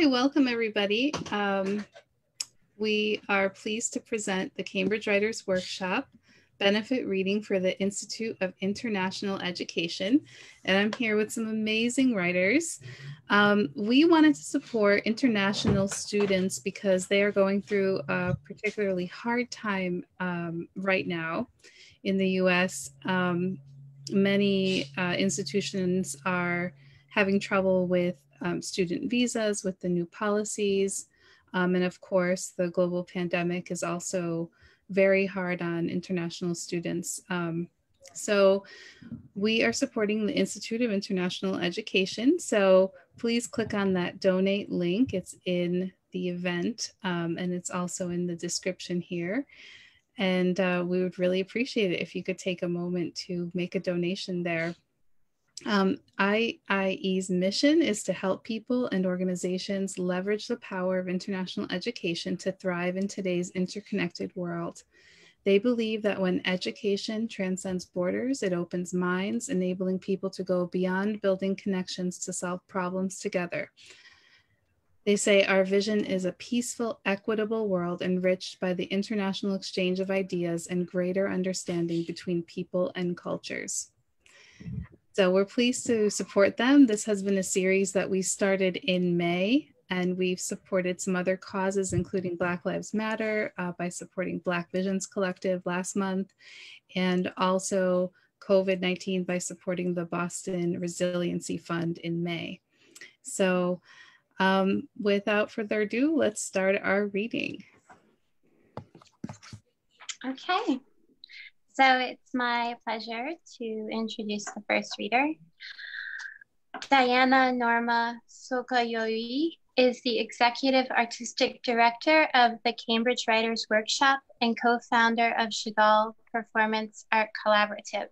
Hi, welcome everybody. Um, we are pleased to present the Cambridge Writers Workshop benefit reading for the Institute of International Education. And I'm here with some amazing writers. Um, we wanted to support international students because they are going through a particularly hard time um, right now in the US. Um, many uh, institutions are having trouble with um, student visas, with the new policies. Um, and of course, the global pandemic is also very hard on international students. Um, so we are supporting the Institute of International Education. So please click on that donate link. It's in the event um, and it's also in the description here. And uh, we would really appreciate it if you could take a moment to make a donation there. Um, IIE's mission is to help people and organizations leverage the power of international education to thrive in today's interconnected world. They believe that when education transcends borders, it opens minds, enabling people to go beyond building connections to solve problems together. They say our vision is a peaceful, equitable world enriched by the international exchange of ideas and greater understanding between people and cultures. So we're pleased to support them. This has been a series that we started in May, and we've supported some other causes, including Black Lives Matter uh, by supporting Black Visions Collective last month, and also COVID 19 by supporting the Boston Resiliency Fund in May. So, um, without further ado, let's start our reading. Okay. So it's my pleasure to introduce the first reader. Diana Norma Szokolyai is the Executive Artistic Director of the Cambridge Writers Workshop and co-founder of Chagall Performance Art Collaborative.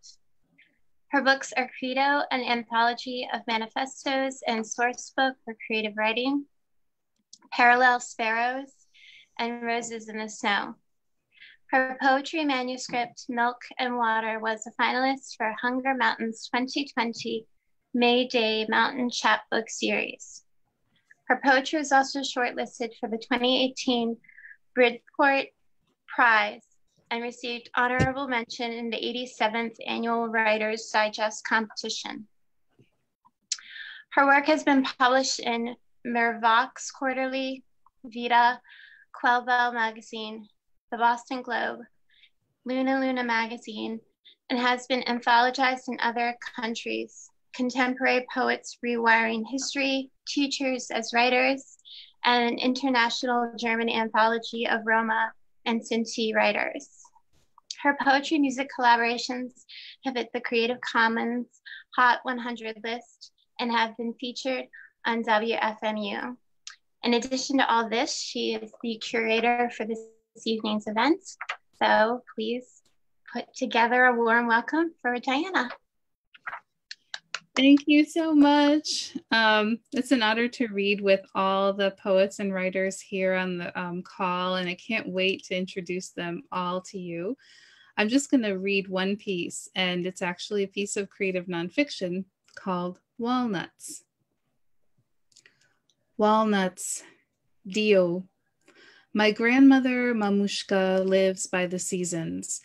Her books are Credo, an anthology of manifestos and source book for creative writing, Parallel Sparrows, and Roses in the Snow. Her poetry manuscript, Milk and Water, was a finalist for Hunger Mountain's 2020 May Day Mountain Chapbook Series. Her poetry was also shortlisted for the 2018 Bridport Prize and received honorable mention in the 87th Annual Writers Digest competition. Her work has been published in Mervox Quarterly, Vita, Quail Bell Magazine, the Boston Globe, Luna Luna magazine, and has been anthologized in other countries. Contemporary poets rewiring history, teachers as writers, and an international German anthology of Roma and Sinti writers. Her poetry music collaborations have hit the Creative Commons Hot 100 list and have been featured on WFMU. In addition to all this, she is the curator for this evening's event. So please put together a warm welcome for Diana. Thank you so much. Um, it's an honor to read with all the poets and writers here on the um, call, and I can't wait to introduce them all to you. I'm just going to read one piece, and it's actually a piece of creative nonfiction called Walnuts. Walnuts, Dio, my grandmother Mamushka lives by the seasons.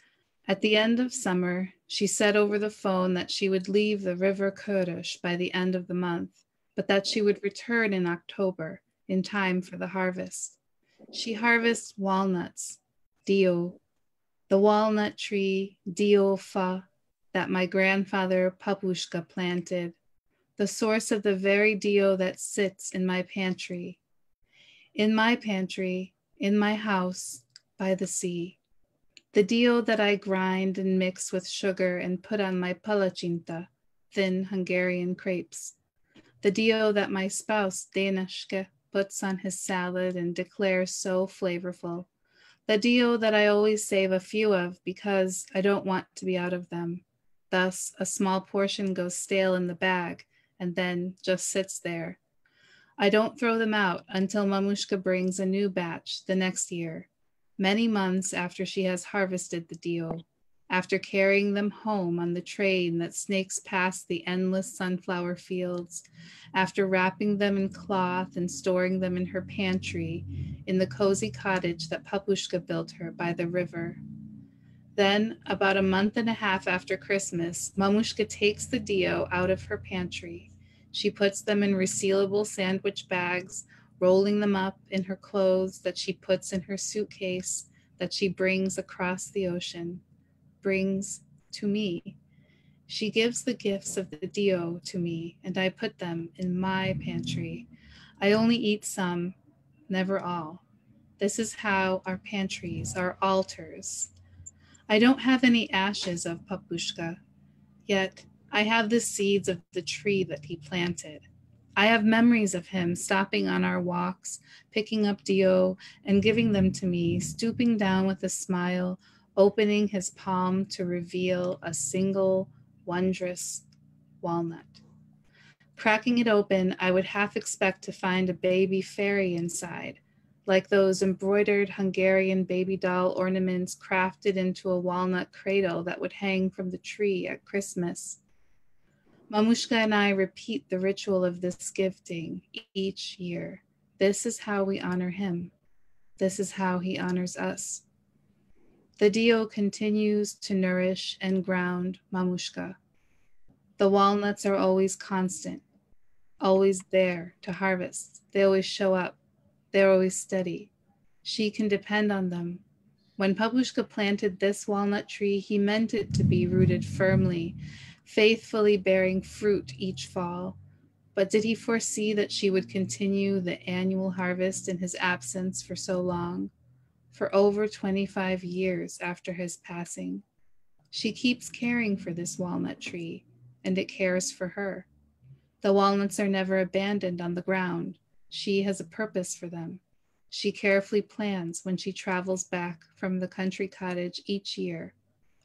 At the end of summer, she said over the phone that she would leave the River Körös by the end of the month, but that she would return in October in time for the harvest. She harvests walnuts, dio, the walnut tree, dio fa, that my grandfather Papushka planted, the source of the very dio that sits in my pantry. In my pantry, in my house by the sea. The deal that I grind and mix with sugar and put on my palacsinta, thin Hungarian crepes. The deal that my spouse, Danishke, puts on his salad and declares so flavorful. The deal that I always save a few of because I don't want to be out of them. Thus, a small portion goes stale in the bag and then just sits there, I don't throw them out until Mamushka brings a new batch the next year, many months after she has harvested the dio. after carrying them home on the train that snakes past the endless sunflower fields, after wrapping them in cloth and storing them in her pantry in the cozy cottage that Papushka built her by the river. Then, about a month and a half after Christmas, Mamushka takes the dio out of her pantry. She puts them in resealable sandwich bags, rolling them up in her clothes that she puts in her suitcase that she brings across the ocean brings to me. She gives the gifts of the Dio to me, and I put them in my pantry. I only eat some, never all. This is how our pantries are altars. I don't have any ashes of Papushka, yet I have the seeds of the tree that he planted. I have memories of him stopping on our walks, picking up Dio and giving them to me, stooping down with a smile, opening his palm to reveal a single wondrous walnut. Cracking it open, I would half expect to find a baby fairy inside, like those embroidered Hungarian baby doll ornaments crafted into a walnut cradle that would hang from the tree at Christmas. Mamushka and I repeat the ritual of this gifting each year. This is how we honor him. This is how he honors us. The Dio continues to nourish and ground Mamushka. The walnuts are always constant, always there to harvest. They always show up. They're always steady. She can depend on them. When Papushka planted this walnut tree, he meant it to be rooted firmly, faithfully bearing fruit each fall. But did he foresee that she would continue the annual harvest in his absence for so long? for over 25 years after his passing. She keeps caring for this walnut tree, and it cares for her. The walnuts are never abandoned on the ground. She has a purpose for them. She carefully plans when she travels back from the country cottage each year,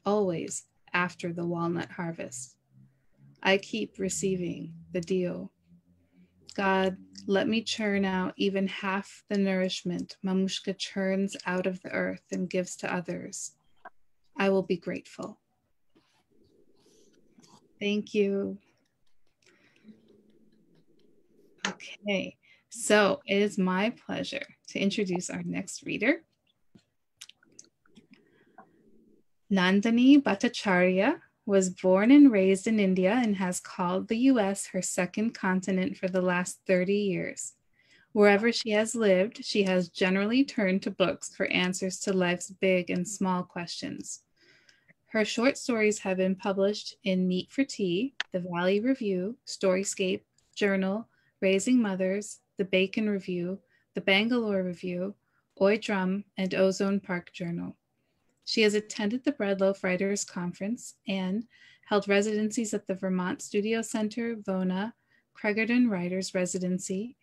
always after the walnut harvest. I keep receiving the deal. God, let me churn out even half the nourishment Mamushka churns out of the earth and gives to others. I will be grateful. Thank you. Okay, so it is my pleasure to introduce our next reader. Nandini Bhattacharya was born and raised in India and has called the US her second continent for the last 30 years. Wherever she has lived, she has generally turned to books for answers to life's big and small questions. Her short stories have been published in Meat for Tea, The Valley Review, Storyscape, Journal, Raising Mothers, The Bacon Review, The Bangalore Review, Oi Drum, and Ozone Park Journal. She has attended the Breadloaf Writers Conference and held residencies at the Vermont Studio Center, VONA, Craigerton Writers Residency,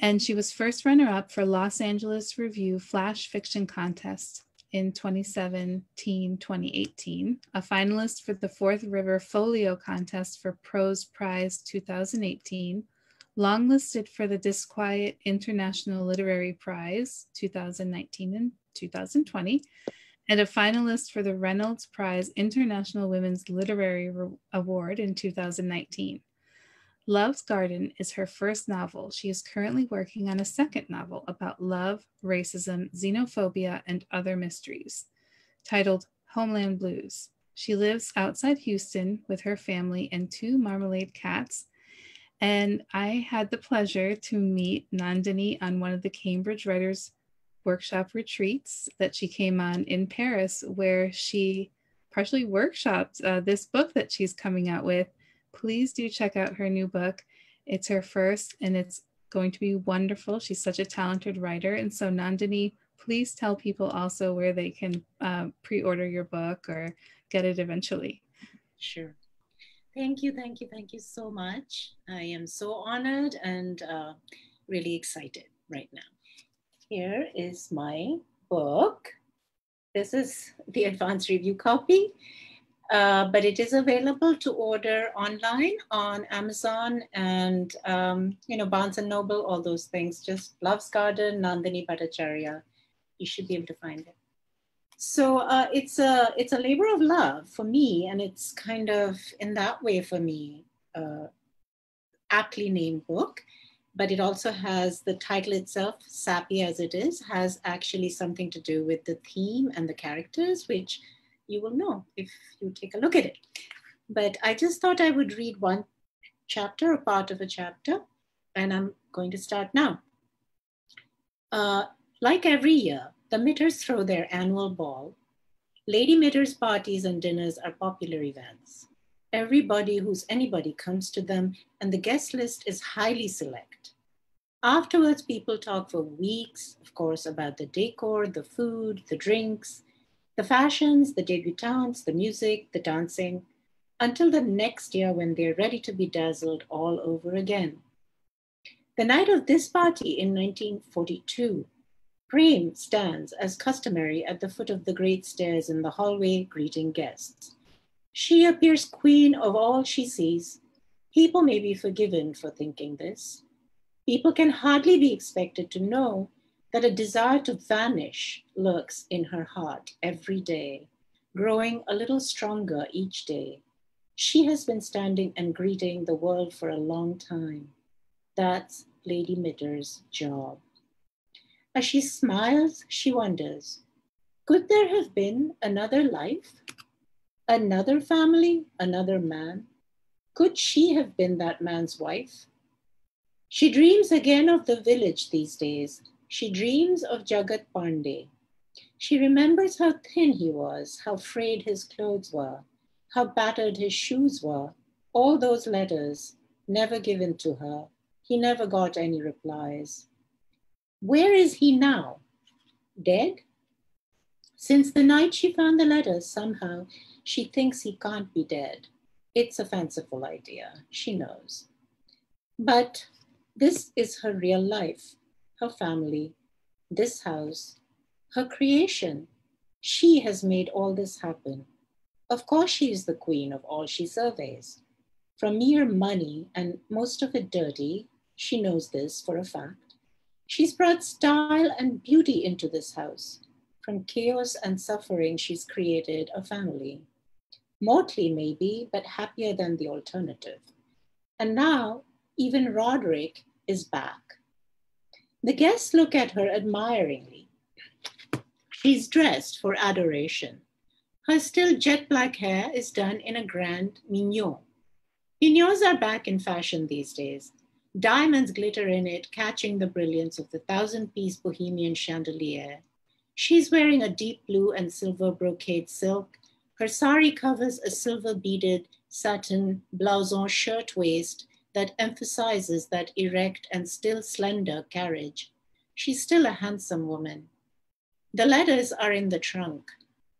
and she was first runner-up for Los Angeles Review Flash Fiction Contest in 2017-2018, a finalist for the Fourth River Folio Contest for Prose Prize 2018, longlisted for the Disquiet International Literary Prize 2019 and 2020, and a finalist for the Reynolds Prize International Women's Literary Award in 2019. Love's Garden is her first novel. She is currently working on a second novel about love, racism, xenophobia, and other mysteries, titled Homeland Blues. She lives outside Houston with her family and two marmalade cats. And I had the pleasure to meet Nandini on one of the Cambridge Writers workshop retreats that she came on in Paris, where she partially workshopped uh, this book that she's coming out with. Please do check out her new book. It's her first, and it's going to be wonderful. She's such a talented writer. And so, Nandini, please tell people also where they can uh, pre order your book or get it eventually. Sure. Thank you, thank you, thank you so much. I am so honored and uh, really excited right now here is my book. This is the advanced review copy, uh, but it is available to order online on Amazon and, um, you know, Barnes and Noble, all those things. Just Love's Garden, Nandini Bhattacharya. You should be able to find it. So uh, it's a it's a labor of love for me, and it's kind of in that way for me, uh, aptly named book. But it also has the title itself, sappy as it is, has actually something to do with the theme and the characters, which you will know if you take a look at it. But I just thought I would read one chapter, a part of a chapter, and I'm going to start now. Uh, like every year, the Mitters throw their annual ball. Lady Mitters parties and dinners are popular events. Everybody who's anybody comes to them, and the guest list is highly select. Afterwards, people talk for weeks, of course, about the decor, the food, the drinks, the fashions, the debutantes, the music, the dancing, until the next year when they're ready to be dazzled all over again. The night of this party in 1942 Prem stands as customary at the foot of the great stairs in the hallway, greeting guests. She appears queen of all she sees. People may be forgiven for thinking this. People can hardly be expected to know that a desire to vanish lurks in her heart every day, growing a little stronger each day. She has been standing and greeting the world for a long time. That's Lady Mitter's job. As she smiles, she wonders could there have been another life? Another family? Another man? Could she have been that man's wife? She dreams again of the village these days. She dreams of Jagat Pandey. She remembers how thin he was, how frayed his clothes were, how battered his shoes were. All those letters, never given to her. He never got any replies. Where is he now? Dead? Since the night she found the letters, somehow she thinks he can't be dead. It's a fanciful idea, she knows. But this is her real life, her family, this house, her creation. She has made all this happen. Of course, she is the queen of all she surveys. From mere money, and most of it dirty, she knows this for a fact She's brought style and beauty into this house. From chaos and suffering, she's created a family. Mortally, maybe, but happier than the alternative. And now, even Roderick is back. The guests look at her admiringly. She's dressed for adoration. Her still jet black hair is done in a grand mignon. Mignons are back in fashion these days, Diamonds glitter in it, catching the brilliance of the thousand piece bohemian chandelier. She's wearing a deep blue and silver brocade silk. Her sari covers a silver beaded satin blouson shirtwaist that emphasizes that erect and still slender carriage. She's still a handsome woman. The letters are in the trunk.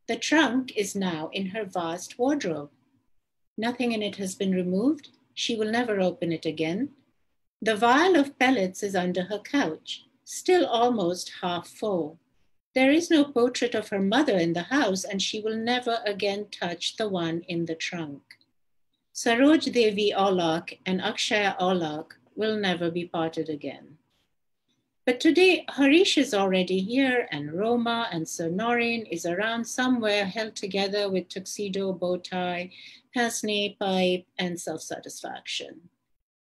The trunk is now in her vast wardrobe. Nothing in it has been removed. She will never open it again. The vial of pellets is under her couch, still almost half full. There is no portrait of her mother in the house, and she will never again touch the one in the trunk. Saroj Devi Aulak and Akshaya Aulak will never be parted again. But today, Harish is already here, and Roma and Sir Norrin is around somewhere held together with tuxedo, bow tie, pince pipe, and self satisfaction.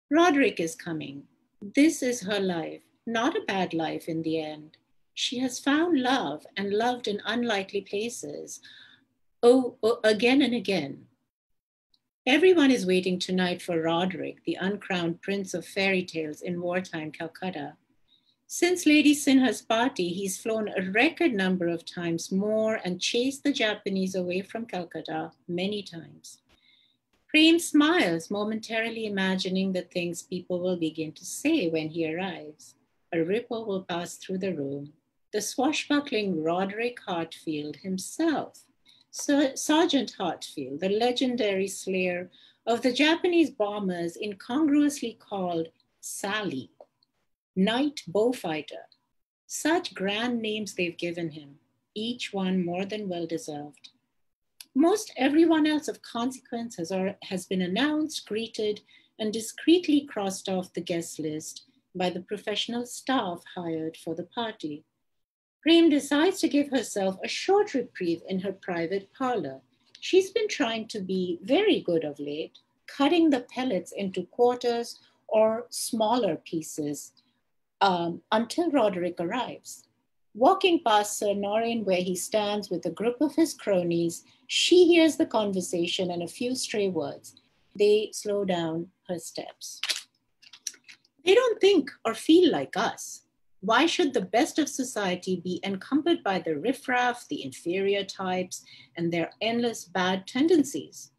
Roderick is coming. This is her life, not a bad life in the end. She has found love and loved in unlikely places. Oh, oh, again and again. Everyone is waiting tonight for Roderick, the uncrowned prince of fairy tales in wartime Calcutta. Since Lady Sinha's party, he's flown a record number of times more and chased the Japanese away from Calcutta many times. Prem smiles, momentarily imagining the things people will begin to say when he arrives. A ripple will pass through the room. The swashbuckling Roderick Hartfield himself, Sir, Sergeant Hartfield, the legendary slayer of the Japanese bombers incongruously called Sally, Night Beaufighter. Such grand names they've given him, each one more than well deserved. Most everyone else of consequence has, or, has been announced, greeted, and discreetly crossed off the guest list by the professional staff hired for the party. Prem decides to give herself a short reprieve in her private parlor. She's been trying to be very good of late, cutting the pellets into quarters or smaller pieces um, until Roderick arrives. Walking past Sir Norrin, where he stands with a group of his cronies, she hears the conversation and a few stray words. They slow down her steps. They don't think or feel like us. Why should the best of society be encumbered by the riffraff, the inferior types, and their endless bad tendencies?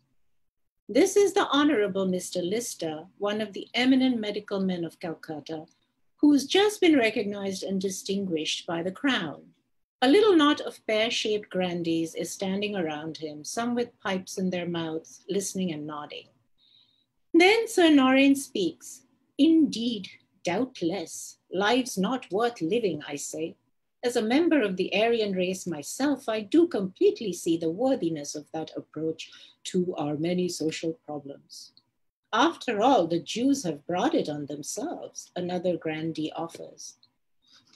This is the Honorable Mr. Lister, one of the eminent medical men of Calcutta, who's just been recognized and distinguished by the crown. A little knot of pear shaped grandees is standing around him, some with pipes in their mouths, listening and nodding. Then Sir Norrin speaks. Indeed, doubtless, lives not worth living, I say. As a member of the Aryan race myself, I do completely see the worthiness of that approach to our many social problems. After all, the Jews have brought it on themselves, another grandee offers.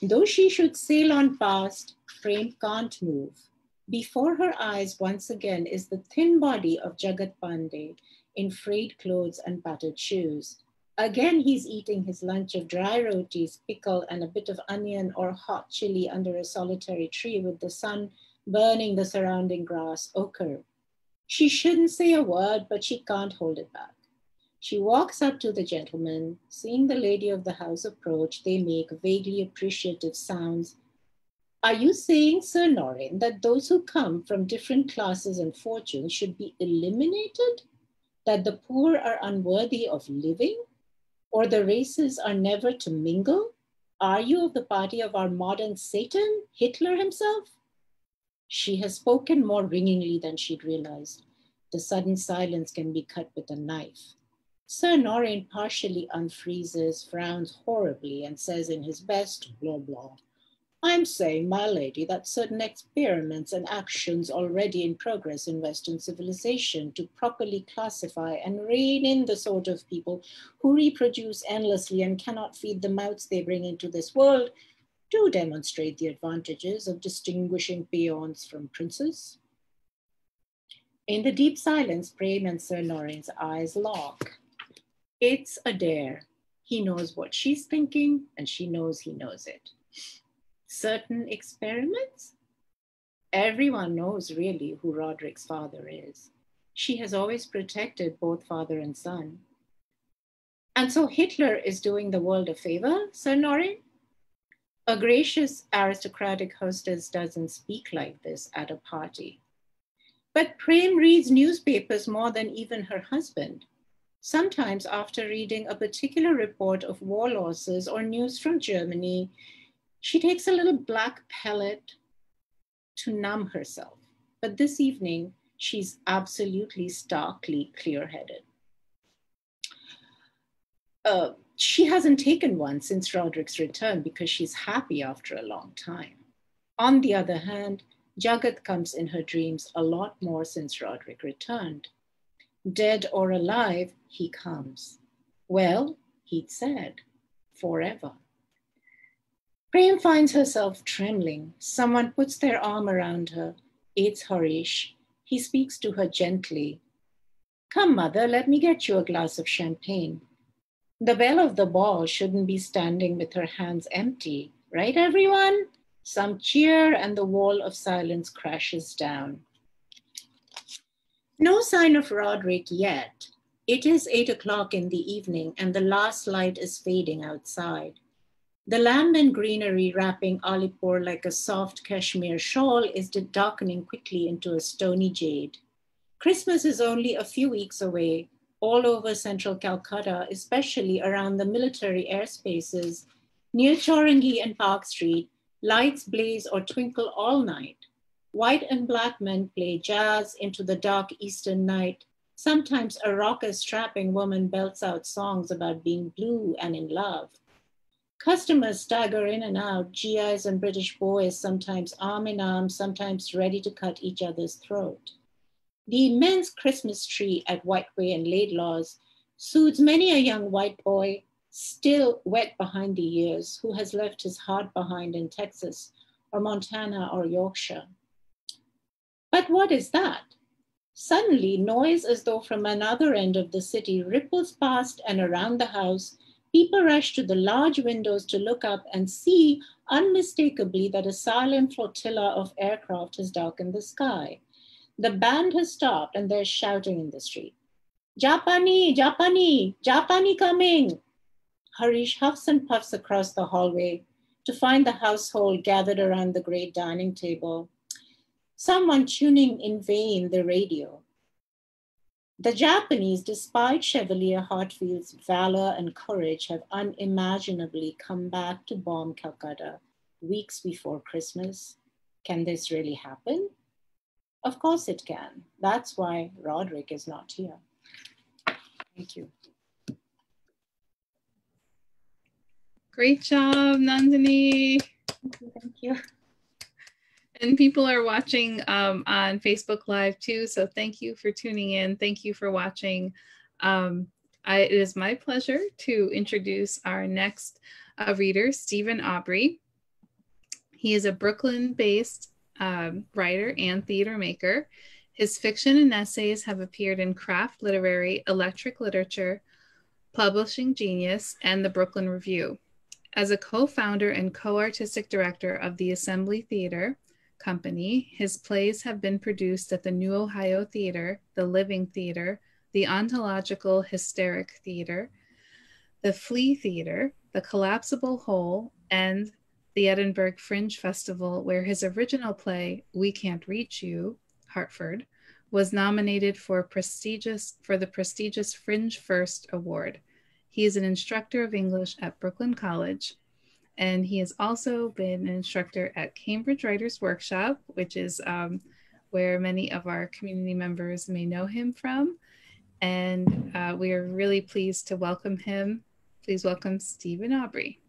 Though she should sail on past, Prem can't move. Before her eyes, once again, is the thin body of Jagat Pandey in frayed clothes and battered shoes. Again, he's eating his lunch of dry rotis, pickle, and a bit of onion or hot chili under a solitary tree with the sun burning the surrounding grass ochre. She shouldn't say a word, but she can't hold it back. She walks up to the gentleman. Seeing the lady of the house approach, they make vaguely appreciative sounds. Are you saying, Sir Norrin, that those who come from different classes and fortunes should be eliminated? That the poor are unworthy of living? Or the races are never to mingle? Are you of the party of our modern Satan, Hitler himself? She has spoken more ringingly than she'd realized. The sudden silence can be cut with a knife. Sir Norrin partially unfreezes, frowns horribly, and says in his best blah blah, I'm saying, my lady, that certain experiments and actions already in progress in Western civilization to properly classify and rein in the sort of people who reproduce endlessly and cannot feed the mouths they bring into this world do demonstrate the advantages of distinguishing peons from princes. In the deep silence, Prem and Sir Norrin's eyes lock. It's a dare. He knows what she's thinking, and she knows he knows it certain experiments. Everyone knows really who Roderick's father is. She has always protected both father and son. And so Hitler is doing the world a favor, Sir Norrin? A gracious aristocratic hostess doesn't speak like this at a party. But Prem reads newspapers more than even her husband. Sometimes, after reading a particular report of war losses or news from Germany, she takes a little black pellet to numb herself. But this evening, she's absolutely starkly clear headed. Uh, she hasn't taken one since Roderick's return because she's happy after a long time. On the other hand, Jagat comes in her dreams a lot more since Roderick returned. Dead or alive, he comes. Well, he'd said, forever. Prem finds herself trembling. Someone puts their arm around her. It's Harish. He speaks to her gently. Come, mother, let me get you a glass of champagne. The belle of the ball shouldn't be standing with her hands empty, right, everyone? Some cheer, and the wall of silence crashes down. No sign of Roderick yet. It is eight o'clock in the evening, and the last light is fading outside. The land and greenery wrapping Alipur like a soft cashmere shawl is darkening quickly into a stony jade. Christmas is only a few weeks away. All over central Calcutta, especially around the military airspaces, near Chowringhee and Park Street, lights blaze or twinkle all night. White and black men play jazz into the dark eastern night. Sometimes a raucous strapping woman belts out songs about being blue and in love. Customers stagger in and out, GIs and British boys, sometimes arm in arm, sometimes ready to cut each other's throat. The immense Christmas tree at Whiteaway and Laidlaw's soothes many a young white boy, still wet behind the ears, who has left his heart behind in Texas, or Montana or Yorkshire. But what is that? Suddenly, noise as though from another end of the city ripples past and around the house. People rush to the large windows to look up and see unmistakably that a silent flotilla of aircraft has darkened the sky. The band has stopped and there's shouting in the street. Japani, Japani, Japani coming. Harish huffs and puffs across the hallway to find the household gathered around the great dining table. Someone tuning in vain the radio. The Japanese, despite Chevalier Hartfield's valor and courage, have unimaginably come back to bomb Calcutta weeks before Christmas. Can this really happen? Of course it can. That's why Roderick is not here. Thank you. Great job, Nandini. Thank you. And people are watching um, on Facebook Live too. So thank you for tuning in. Thank you for watching. Um, I, it is my pleasure to introduce our next uh, reader, Stephen Aubrey. He is a Brooklyn based um, writer and theater maker. His fiction and essays have appeared in Craft Literary, Electric Literature, Publishing Genius, and the Brooklyn Review. As a co founder and co artistic director of the Assembly Theater, Company. His plays have been produced at the New Ohio Theater, the Living Theater, the Ontological Hysteric Theater, the Flea Theater, the Collapsible Hole, and the Edinburgh Fringe Festival, where his original play, We Can't Reach You, Hartford, was nominated for prestigious for the prestigious Fringe First Award. He is an instructor of English at Brooklyn College and he has also been an instructor at Cambridge Writers Workshop, which is um, where many of our community members may know him from. And uh, we are really pleased to welcome him. Please welcome Stephen Aubrey.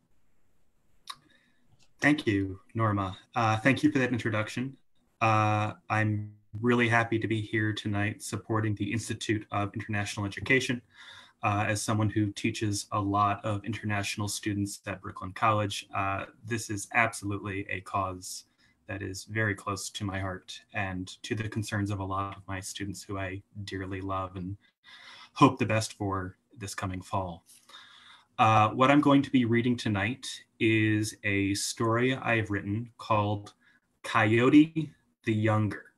Thank you, Norma. Uh, thank you for that introduction. Uh, I'm really happy to be here tonight supporting the Institute of International Education uh, as someone who teaches a lot of international students at Brooklyn College, uh, this is absolutely a cause that is very close to my heart and to the concerns of a lot of my students who I dearly love and hope the best for this coming fall. Uh, what I'm going to be reading tonight is a story I have written called Coyote the Younger.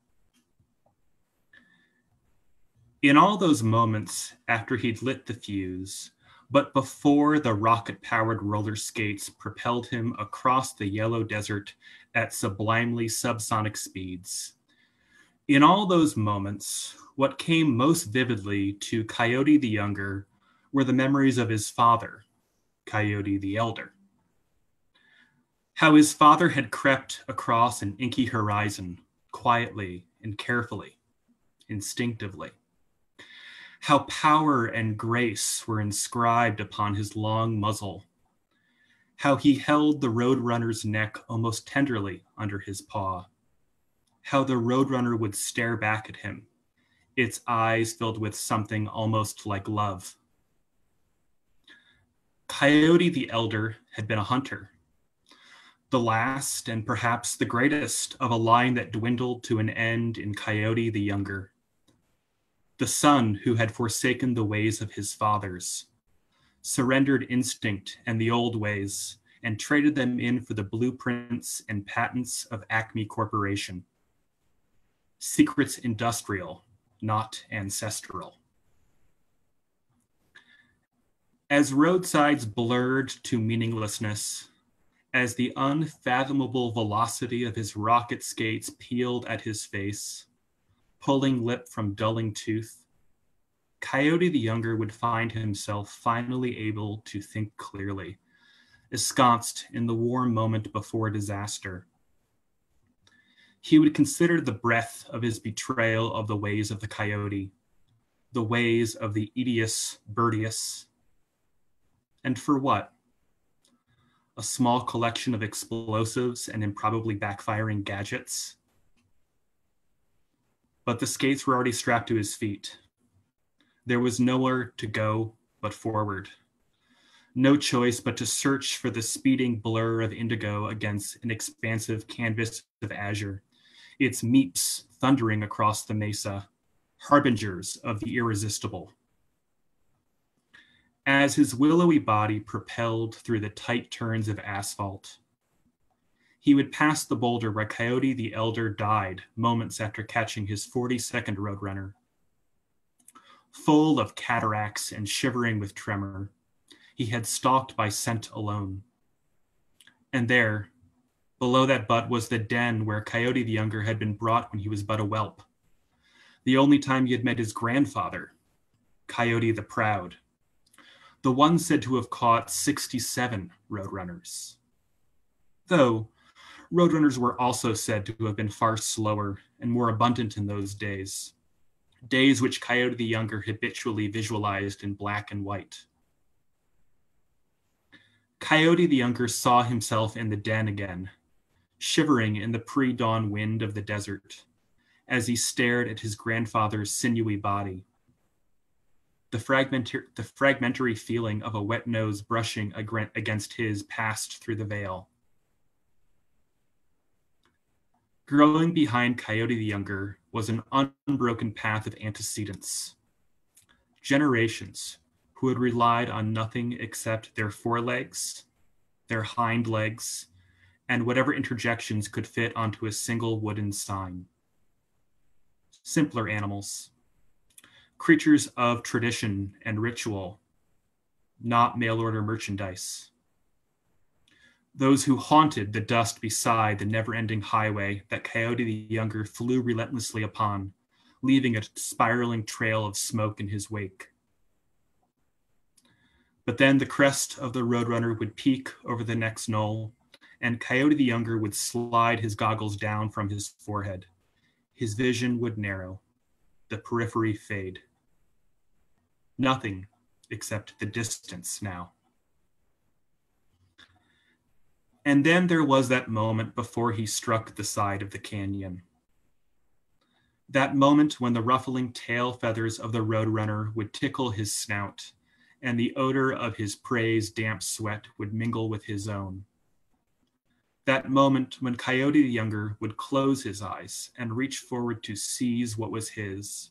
In all those moments after he'd lit the fuse, but before the rocket powered roller skates propelled him across the yellow desert at sublimely subsonic speeds. In all those moments, what came most vividly to Coyote the Younger were the memories of his father, Coyote the Elder. How his father had crept across an inky horizon quietly and carefully, instinctively how power and grace were inscribed upon his long muzzle, how he held the roadrunner's neck almost tenderly under his paw, how the roadrunner would stare back at him, its eyes filled with something almost like love. Coyote the Elder had been a hunter, the last and perhaps the greatest of a line that dwindled to an end in Coyote the Younger the son who had forsaken the ways of his fathers, surrendered instinct and the old ways, and traded them in for the blueprints and patents of Acme Corporation. Secrets industrial, not ancestral. As roadsides blurred to meaninglessness, as the unfathomable velocity of his rocket skates peeled at his face, pulling lip from dulling tooth, Coyote the Younger would find himself finally able to think clearly, ensconced in the warm moment before disaster. He would consider the breath of his betrayal of the ways of the coyote, the ways of the Edius Birdius. And for what? A small collection of explosives and improbably backfiring gadgets? But the skates were already strapped to his feet. There was nowhere to go but forward. no choice but to search for the speeding blur of indigo against an expansive canvas of azure, its meeps thundering across the mesa, harbingers of the irresistible. As his willowy body propelled through the tight turns of asphalt, he would pass the boulder where Coyote the Elder died moments after catching his 42nd Roadrunner. Full of cataracts and shivering with tremor, he had stalked by scent alone. And there, below that butt, was the den where Coyote the Younger had been brought when he was but a whelp. The only time he had met his grandfather, Coyote the Proud, the one said to have caught 67 roadrunners. Though roadrunners were also said to have been far slower and more abundant in those days, days which Coyote the Younger habitually visualized in black and white. Coyote the Younger saw himself in the den again, shivering in the pre dawn wind of the desert, as he stared at his grandfather's sinewy body. The, fragmentar- the fragmentary feeling of a wet nose brushing ag- against his passed through the veil. Growing behind Coyote the Younger was an unbroken path of antecedents. Generations who had relied on nothing except their forelegs, their hind legs, and whatever interjections could fit onto a single wooden sign. Simpler animals, creatures of tradition and ritual, not mail order merchandise. Those who haunted the dust beside the never ending highway that Coyote the Younger flew relentlessly upon, leaving a spiraling trail of smoke in his wake. But then the crest of the Roadrunner would peak over the next knoll, and Coyote the Younger would slide his goggles down from his forehead. His vision would narrow, the periphery fade. Nothing except the distance now. And then there was that moment before he struck the side of the canyon. That moment when the ruffling tail feathers of the Roadrunner would tickle his snout and the odor of his prey's damp sweat would mingle with his own. That moment when Coyote the Younger would close his eyes and reach forward to seize what was his,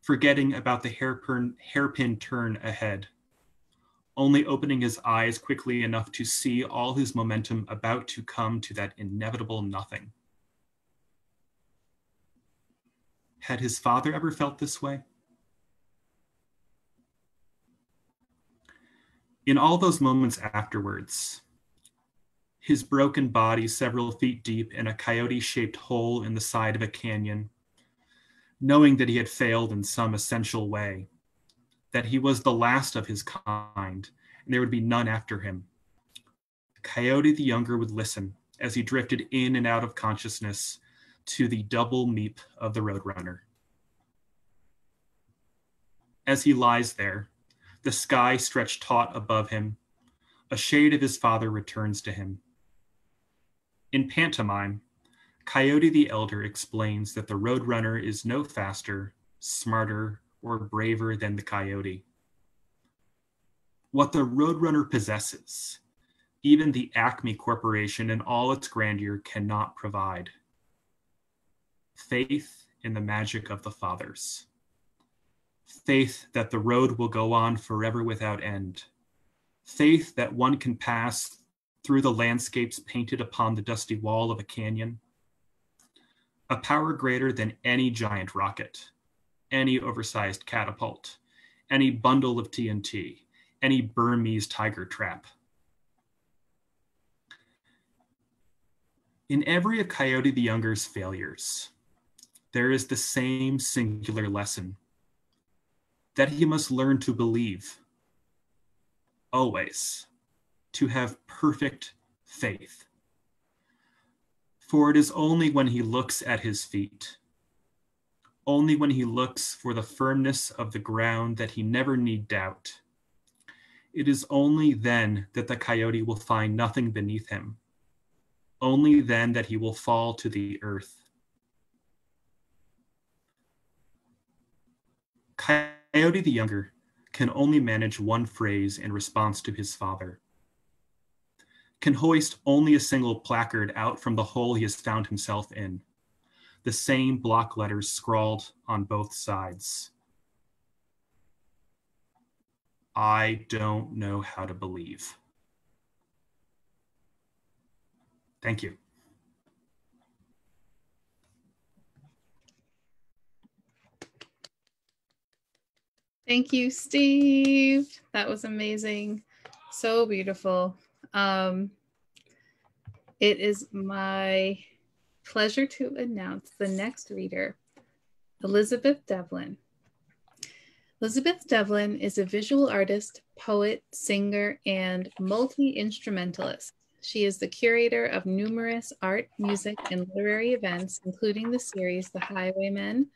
forgetting about the hairpin, hairpin turn ahead, only opening his eyes quickly enough to see all his momentum about to come to that inevitable nothing. Had his father ever felt this way? In all those moments afterwards, his broken body several feet deep in a coyote shaped hole in the side of a canyon, knowing that he had failed in some essential way, that he was the last of his kind, and there would be none after him. Coyote the Younger would listen as he drifted in and out of consciousness to the double meep of the Roadrunner. As he lies there, the sky stretched taut above him. A shade of his father returns to him. In pantomime, Coyote the Elder explains that the Roadrunner is no faster, smarter, or braver than the coyote. What the Roadrunner possesses, even the Acme Corporation in all its grandeur cannot provide. Faith in the magic of the fathers. Faith that the road will go on forever without end, faith that one can pass through the landscapes painted upon the dusty wall of a canyon, a power greater than any giant rocket, any oversized catapult, any bundle of TNT, any Burmese tiger trap. In every of Coyote the Younger's failures, there is the same singular lesson that he must learn to believe. Always. To have perfect faith. For it is only when he looks at his feet, only when he looks for the firmness of the ground that he never need doubt. It is only then that the coyote will find nothing beneath him, only then that he will fall to the earth. Coyote the Younger can only manage one phrase in response to his father, can hoist only a single placard out from the hole he has found himself in, the same block letters scrawled on both sides. I don't know how to believe. Thank you. Thank you, Steve. That was amazing. So beautiful. Um, it is my pleasure to announce the next reader, Elizabeth Devlin. Elizabeth Devlin is a visual artist, poet, singer, and multi instrumentalist. She is the curator of numerous art, music, and literary events, including the series The Highwaymen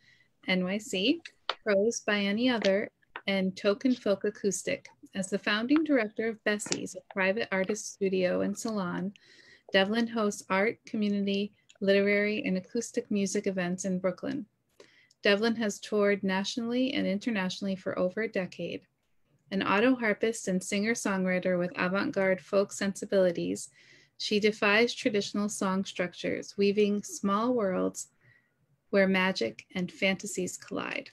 NYC, Prose by Any Other, and Token Folk Acoustic. As the founding director of Bessie's, a private artist studio and salon, Devlin hosts art, community, literary, and acoustic music events in Brooklyn. Devlin has toured nationally and internationally for over a decade. An auto harpist and singer songwriter with avant garde folk sensibilities, she defies traditional song structures, weaving small worlds where magic and fantasies collide.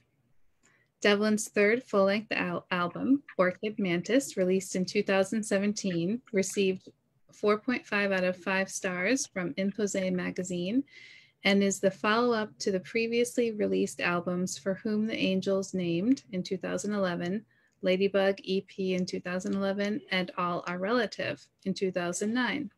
Devlin's third full length al- album, Orchid Mantis, released in 2017, received 4.5 out of 5 stars from Impose magazine and is the follow up to the previously released albums For Whom the Angels Named in 2011, Ladybug EP in 2011, and All Are Relative in 2009.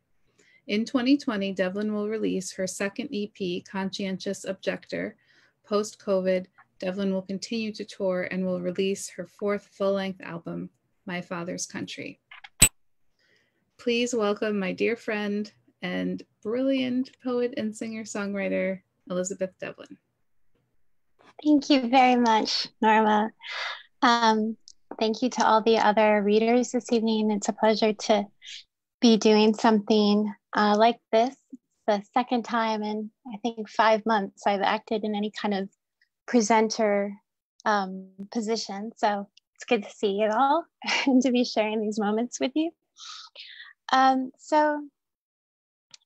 In 2020, Devlin will release her second EP, Conscientious Objector, post COVID Devlin will continue to tour and will release her fourth full length album, My Father's Country. Please welcome my dear friend and brilliant poet and singer songwriter, Elizabeth Devlin. Thank you very much, Norma. Um, thank you to all the other readers this evening. It's a pleasure to be doing something uh, like this. It's the second time in, I think, five months I've acted in any kind of presenter um, position. So it's good to see you all and to be sharing these moments with you. Um, so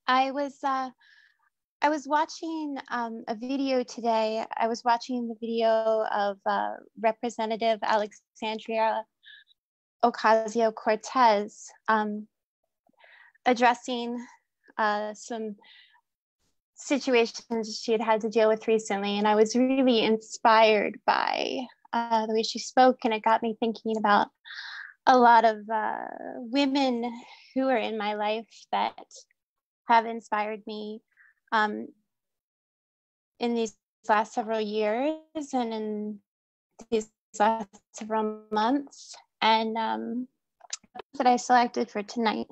I was uh, I was watching um, a video today. I was watching the video of uh, Representative Alexandria Ocasio Cortez um, addressing uh, some situations she had had to deal with recently. And I was really inspired by uh, the way she spoke. And it got me thinking about a lot of uh, women who are in my life that have inspired me um, in these last several years and in these last several months. And um, that I selected for tonight.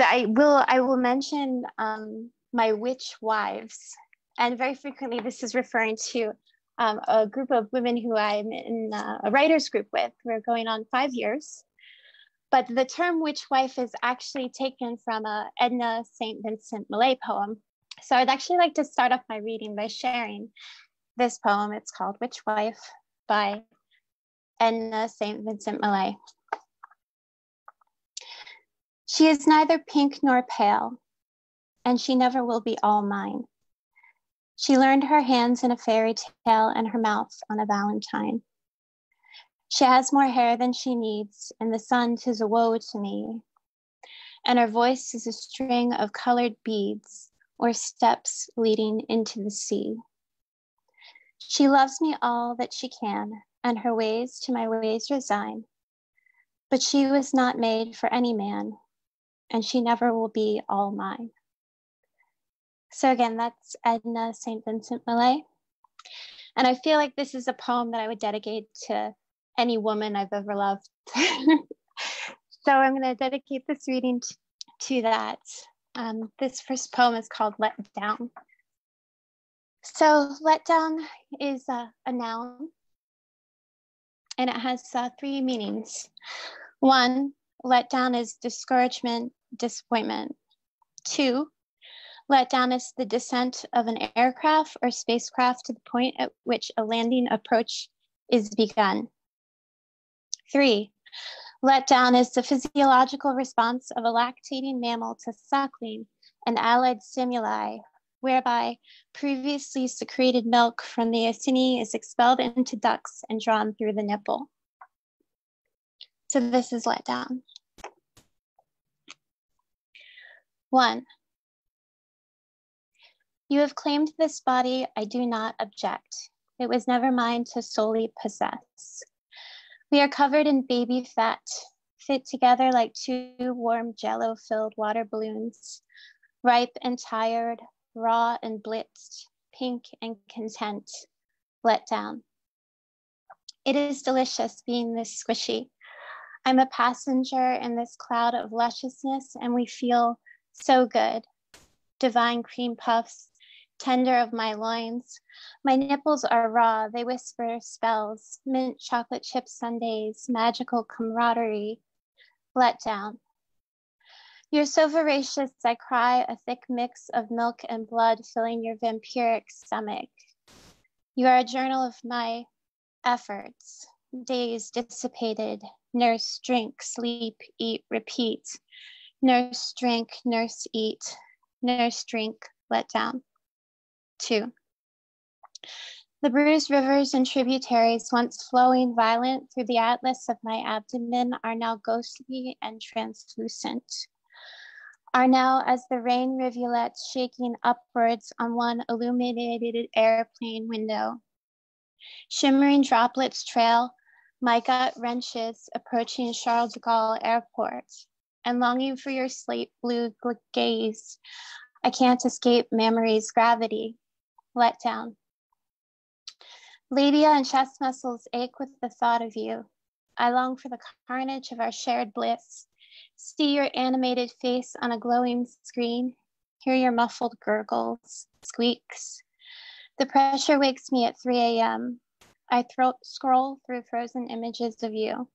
I will I will mention um, my witch wives. And very frequently, this is referring to um, a group of women who I'm in uh, a writers group with. We're going on five years. But the term witch wife is actually taken from a Edna St. Vincent Millay poem. So I'd actually like to start off my reading by sharing this poem. It's called Witch Wife by Edna St. Vincent Millay. She is neither pink nor pale, and she never will be all mine. She learned her hands in a fairy tale and her mouth on a valentine. She has more hair than she needs, and the sun tis a woe to me. And her voice is a string of colored beads or steps leading into the sea. She loves me all that she can, and her ways to my ways resign. But she was not made for any man, and she never will be all mine. So again, that's Edna St. Vincent Millay. And I feel like this is a poem that I would dedicate to any woman I've ever loved. so I'm going to dedicate this reading to, to that. Um, this first poem is called Let Down. So, let down is a, a noun and it has uh, three meanings. One, let down is discouragement, disappointment. Two, let down is the descent of an aircraft or spacecraft to the point at which a landing approach is begun. Three, let down is the physiological response of a lactating mammal to suckling and allied stimuli, whereby previously secreted milk from the acini is expelled into ducts and drawn through the nipple. So this is let down. One, you have claimed this body, I do not object. It was never mine to solely possess. We are covered in baby fat, fit together like two warm jello filled water balloons, ripe and tired, raw and blitzed, pink and content, let down. It is delicious being this squishy. I'm a passenger in this cloud of lusciousness, and we feel so good. Divine cream puffs, tender of my loins. My nipples are raw, they whisper spells, mint chocolate chip sundaes, magical camaraderie, let down. You're so voracious, I cry, a thick mix of milk and blood filling your vampiric stomach. You are a journal of my efforts, days dissipated, nurse, drink, sleep, eat, repeat. Nurse, drink, nurse, eat, nurse, drink, let down. Two. The bruised rivers and tributaries, once flowing violent through the atlas of my abdomen, are now ghostly and translucent. Are now as the rain rivulets shaking upwards on one illuminated airplane window. Shimmering droplets trail my gut wrenches approaching Charles de Gaulle Airport and longing for your slate blue gaze. I can't escape memory's gravity let down. Labia and chest muscles ache with the thought of you. I long for the carnage of our shared bliss. See your animated face on a glowing screen. Hear your muffled gurgles, squeaks. The pressure wakes me at 3 a.m. I thro- scroll through frozen images of you.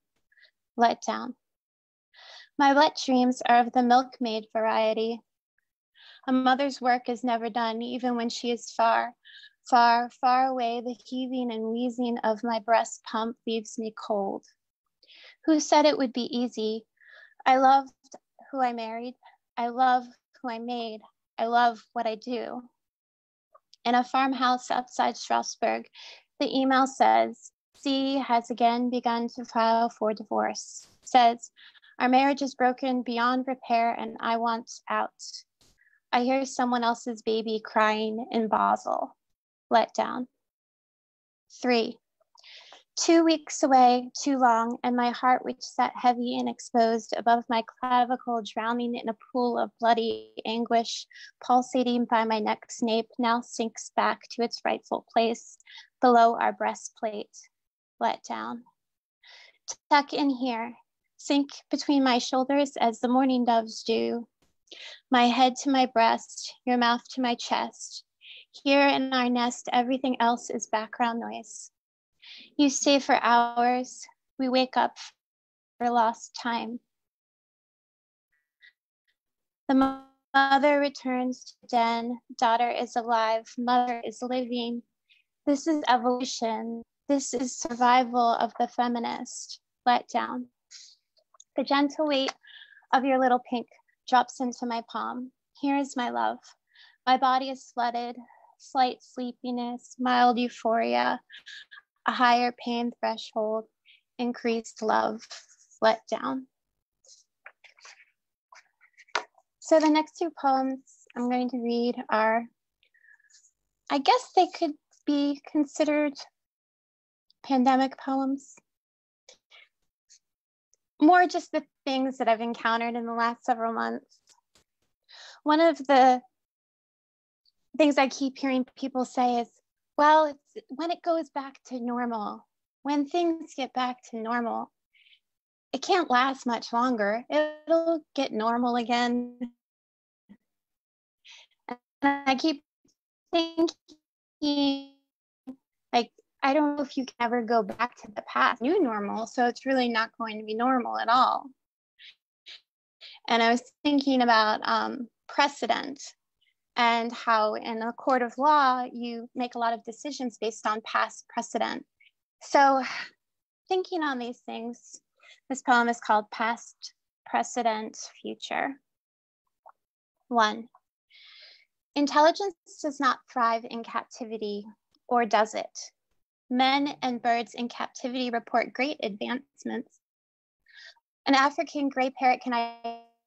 Let down. My wet dreams are of the milkmaid variety, a mother's work is never done, even when she is far, far, far away. The heaving and wheezing of my breast pump leaves me cold. Who said it would be easy? I loved who I married. I love who I made. I love what I do. In a farmhouse outside Strasbourg, the email says, C has again begun to file for divorce. Says, our marriage is broken beyond repair and I want out. I hear someone else's baby crying in Basel. Let down. Three, two weeks away, too long, and my heart, which sat heavy and exposed above my clavicle, drowning in a pool of bloody anguish, pulsating by my neck's nape, now sinks back to its rightful place below our breastplate. Let down. Tuck in here, sink between my shoulders as the mourning doves do, my head to my breast, your mouth to my chest. Here in our nest, everything else is background noise. You stay for hours. We wake up for lost time. The mother returns to den. Daughter is alive. Mother is living. This is evolution. This is survival of the feminist. Let down. The gentle weight of your little pink drops into my palm. Here is my love. My body is flooded, slight sleepiness, mild euphoria, a higher pain threshold, increased love, let down. So the next two poems I'm going to read are, I guess they could be considered pandemic poems. More just the things that I've encountered in the last several months. One of the things I keep hearing people say is, well, it's when it goes back to normal, when things get back to normal, it can't last much longer. It'll get normal again. And I keep thinking, I don't know if you can ever go back to the past, new normal. So it's really not going to be normal at all. And I was thinking about um, precedent and how in a court of law, you make a lot of decisions based on past precedent. So thinking on these things, this poem is called Past, Precedent, Future. One, intelligence does not thrive in captivity, or does it? Men and birds in captivity report great advancements. An African gray parrot can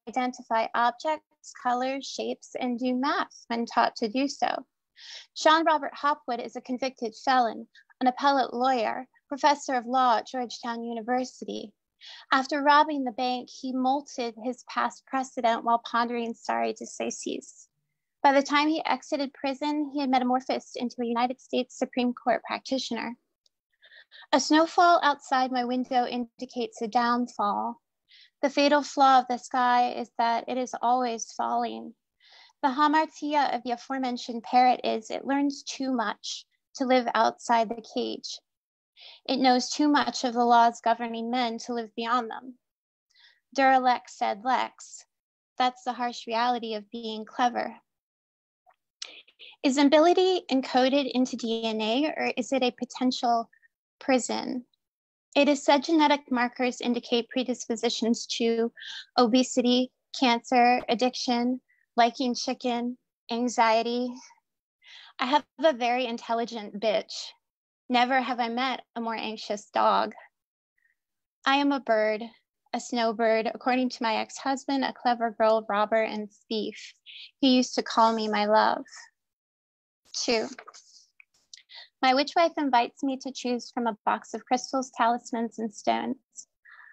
identify objects, colors, shapes, and do math when taught to do so. Shon Robert Hopwood is a convicted felon, an appellate lawyer, professor of law at Georgetown University. After robbing the bank, he molted his past precedent while pondering stare decisis. By the time he exited prison, he had metamorphosed into a United States Supreme Court practitioner. A snowfall outside my window indicates a downfall. The fatal flaw of the sky is that it is always falling. The hamartia of the aforementioned parrot is it learns too much to live outside the cage. It knows too much of the laws governing men to live beyond them. Dura lex sed lex. That's the harsh reality of being clever. Is ability encoded into DNA or is it a potential prison? It is said genetic markers indicate predispositions to obesity, cancer, addiction, liking chicken, anxiety. I have a very intelligent bitch. Never have I met a more anxious dog. I am a bird, a snowbird, according to my ex husband, a clever girl robber and thief. He used to call me my love. Two. My witch wife invites me to choose from a box of crystals, talismans, and stones.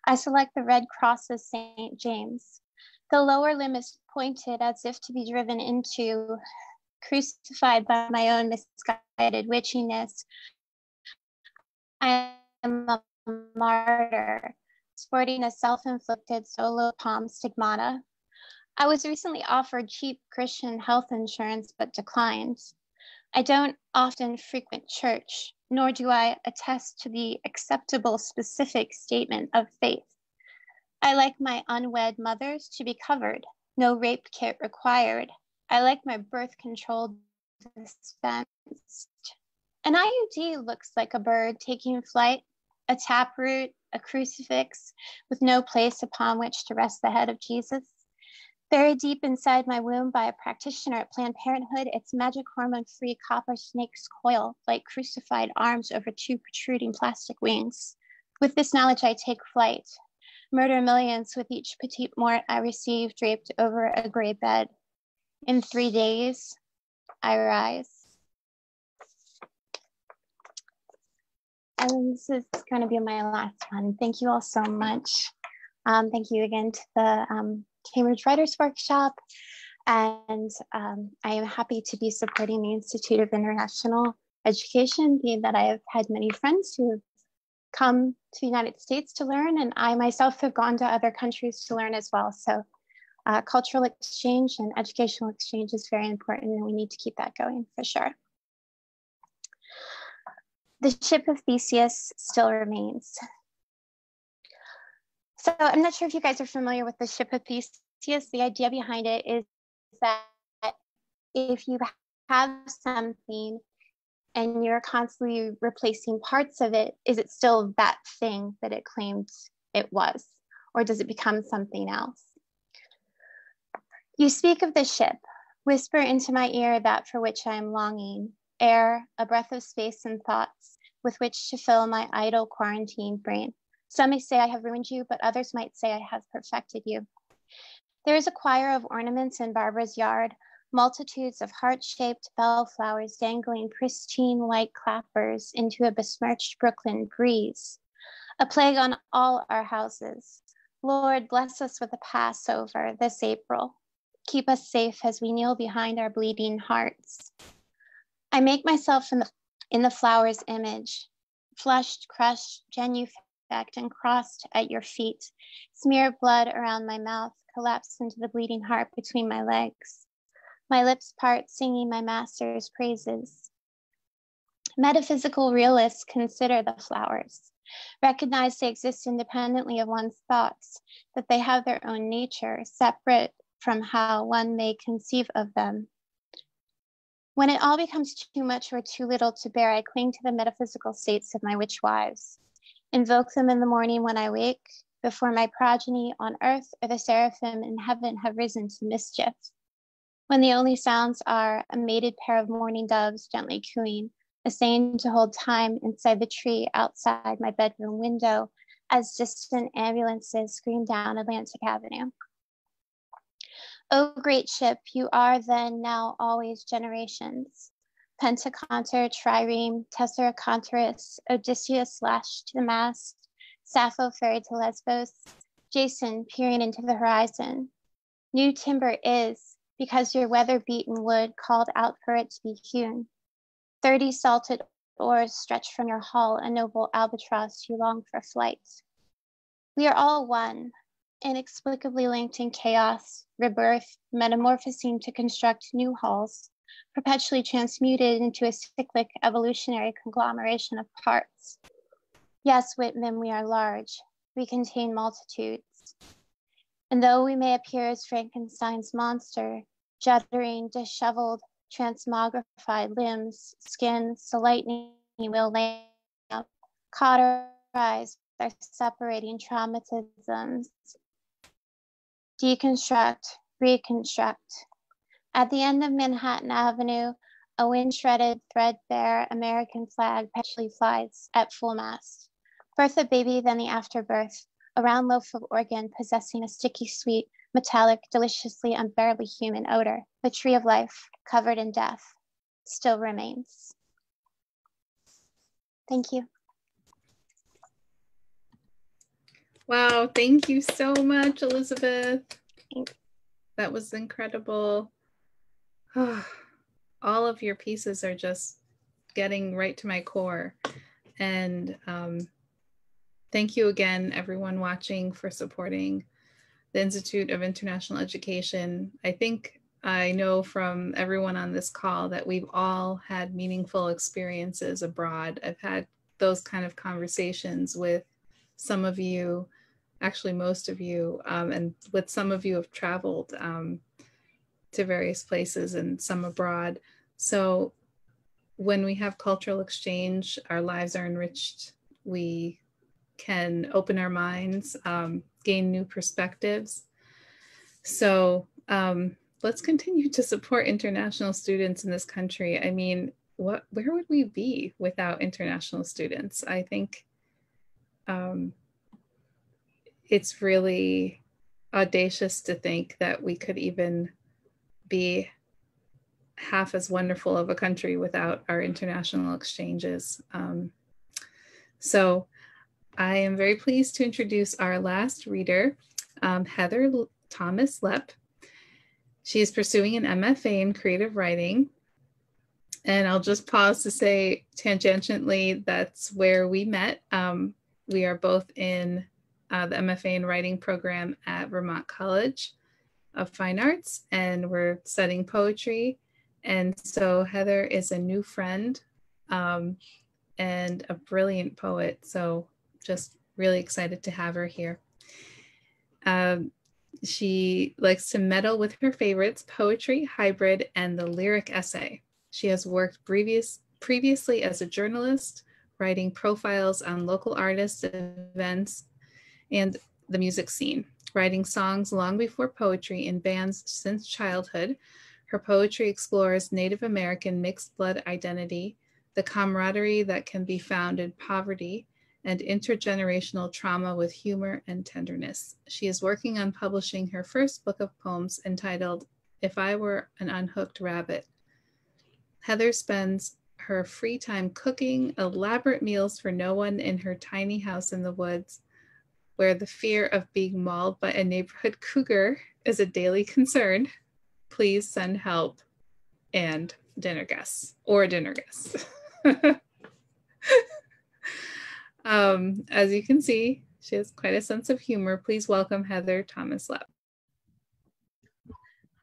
I select the red cross of St. James. The lower limb is pointed as if to be driven into, crucified by my own misguided witchiness. I am a martyr, sporting a self inflicted solo palm stigmata. I was recently offered cheap Christian health insurance but declined. I don't often frequent church, nor do I attest to the acceptable specific statement of faith. I like my unwed mothers to be covered, no rape kit required. I like my birth control dispensed. An IUD looks like a bird taking flight, a taproot, a crucifix with no place upon which to rest the head of Jesus. Buried deep inside my womb by a practitioner at Planned Parenthood, its magic hormone free copper snakes coil like crucified arms over two protruding plastic wings. With this knowledge, I take flight, murder millions with each petite mort I receive draped over a gray bed. In three days, I rise. And this is going to be my last one. Thank you all so much. Um, thank you again to the um, Cambridge Writers Workshop. And um, I am happy to be supporting the Institute of International Education, being that I have had many friends who have come to the United States to learn, and I myself have gone to other countries to learn as well. So uh, cultural exchange and educational exchange is very important, and we need to keep that going for sure. The ship of Theseus still remains. So I'm not sure if you guys are familiar with the ship of Theseus. The idea behind it is that if you have something and you're constantly replacing parts of it, is it still that thing that it claimed it was? Or does it become something else? You speak of the ship, whisper into my ear that for which I am longing, air, a breath of space and thoughts with which to fill my idle quarantine brain. Some may say I have ruined you, but others might say I have perfected you. There is a choir of ornaments in Barbara's yard, multitudes of heart shaped bellflowers dangling pristine white clappers into a besmirched Brooklyn breeze. A plague on all our houses. Lord, bless us with a Passover this April. Keep us safe as we kneel behind our bleeding hearts. I make myself in the, in the flower's image, flushed, crushed, genuflected and crossed at your feet, smear of blood around my mouth, collapse into the bleeding heart between my legs. My lips part, singing my master's praises. Metaphysical realists consider the flowers, recognize they exist independently of one's thoughts, that they have their own nature, separate from how one may conceive of them. When it all becomes too much or too little to bear, I cling to the metaphysical states of my witch wives Invoke them in the morning when I wake, before my progeny on earth or the seraphim in heaven have risen to mischief. When the only sounds are a mated pair of mourning doves gently cooing, a saying to hold time inside the tree outside my bedroom window as distant ambulances scream down Atlantic Avenue. O great ship, you are then, now, always generations. Pentaconter, trireme, tesseraconterus, Odysseus lashed to the mast, Sappho ferried to Lesbos, Jason peering into the horizon. New timber is, because your weather-beaten wood called out for it to be hewn. Thirty salted oars stretch from your hull, a noble albatross you long for flight. We are all one, inexplicably linked in chaos, rebirth, metamorphosing to construct new hulls, perpetually transmuted into a cyclic evolutionary conglomeration of parts. Yes, Whitman, we are large. We contain multitudes. And though we may appear as Frankenstein's monster, juddering, disheveled, transmogrified limbs, skin, the lightning will lamp, cauterized our separating traumatisms, deconstruct, reconstruct. At the end of Manhattan Avenue, a wind-shredded, threadbare American flag perpetually flies at full mast. Birth a baby, then the afterbirth, a round loaf of organ possessing a sticky, sweet, metallic, deliciously unbearably human odor. The tree of life, covered in death, still remains. Thank you. Wow, thank you so much, Elizabeth. Thanks. That was incredible. All of your pieces are just getting right to my core. And um, thank you again, everyone watching, for supporting the Institute of International Education. I think I know from everyone on this call that we've all had meaningful experiences abroad. I've had those kind of conversations with some of you actually most of you, um, and with some of you have traveled um, to various places and some abroad. So when we have cultural exchange, our lives are enriched. We can open our minds, um, gain new perspectives. So um, let's continue to support international students in this country. I mean, what, where would we be without international students? I think um, it's really audacious to think that we could even be half as wonderful of a country without our international exchanges. Um, so I am very pleased to introduce our last reader, um, Heather Thomas Lepp. She is pursuing an MFA in creative writing. And I'll just pause to say tangentially, that's where we met. Um, we are both in uh, the MFA in Writing program at Vermont College of Fine Arts, and we're studying poetry. And so Heather is a new friend um, and a brilliant poet. So just really excited to have her here. Um, she likes to meddle with her favorites, poetry, hybrid, and the lyric essay. She has worked previous, previously as a journalist, writing profiles on local artists, events, and the music scene, writing songs long before poetry in bands since childhood. Her poetry explores Native American mixed blood identity, the camaraderie that can be found in poverty, and intergenerational trauma with humor and tenderness. She is working on publishing her first book of poems entitled If I Were an Unhooked Rabbit. Heather spends her free time cooking elaborate meals for no one in her tiny house in the woods where the fear of being mauled by a neighborhood cougar is a daily concern, please send help and dinner guests or dinner guests. um, as you can see, she has quite a sense of humor. Please welcome Heather Thomas Lepp.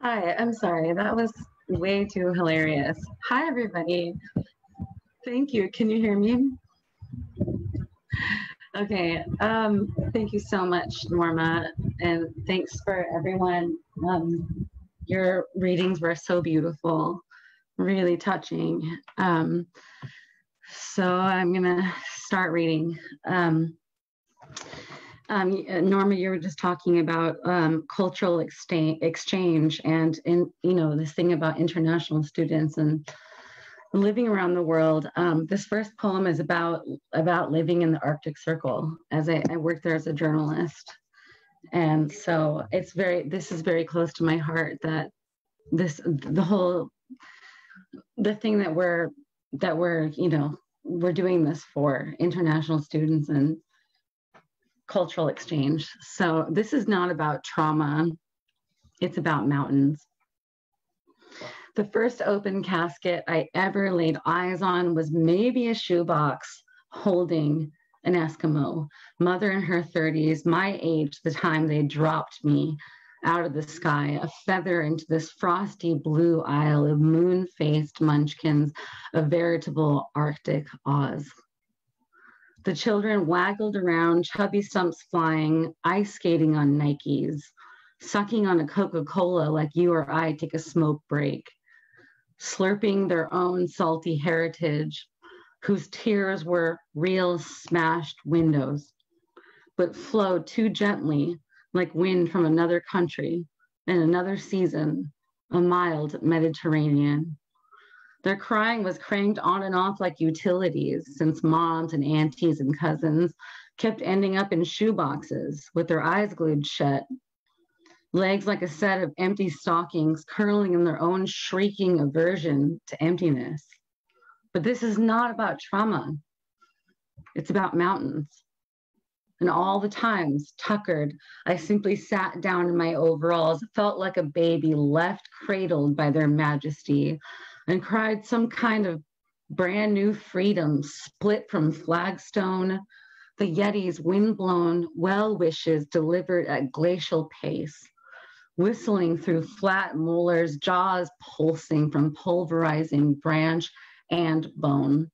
Hi, I'm sorry. That was way too hilarious. Hi, everybody. Thank you. Can you hear me? Okay, um, thank you so much, Norma, and thanks for everyone. Um, your readings were so beautiful, really touching. Um, so I'm gonna start reading. Um, Um, Norma, you were just talking about um, cultural exchange and in you know this thing about international students and living around the world. Um, this first poem is about about living in the Arctic Circle. As I, I worked there as a journalist, and so it's very this is very close to my heart that this the whole the thing that we're that we're you know we're doing this for international students and cultural exchange. So this is not about trauma, it's about mountains. The first open casket I ever laid eyes on was maybe a shoebox holding an Eskimo, mother in her 30s, my age, the time they dropped me out of the sky, a feather into this frosty blue isle of moon faced munchkins, a veritable Arctic Oz. The children waggled around, chubby stumps flying, ice skating on Nikes, sucking on a Coca Cola like you or I take a smoke break, slurping their own salty heritage, whose tears were real smashed windows, but flowed too gently like wind from another country in another season, a mild Mediterranean. Their crying was cranked on and off like utilities, since moms and aunties and cousins kept ending up in shoeboxes with their eyes glued shut. Legs like a set of empty stockings curling in their own shrieking aversion to emptiness. But this is not about trauma. It's about mountains. And all the times, tuckered, I simply sat down in my overalls, felt like a baby left cradled by their majesty, and cried some kind of brand new freedom split from flagstone, the Yeti's windblown well wishes delivered at glacial pace, whistling through flat molars, jaws pulsing from pulverizing branch and bone.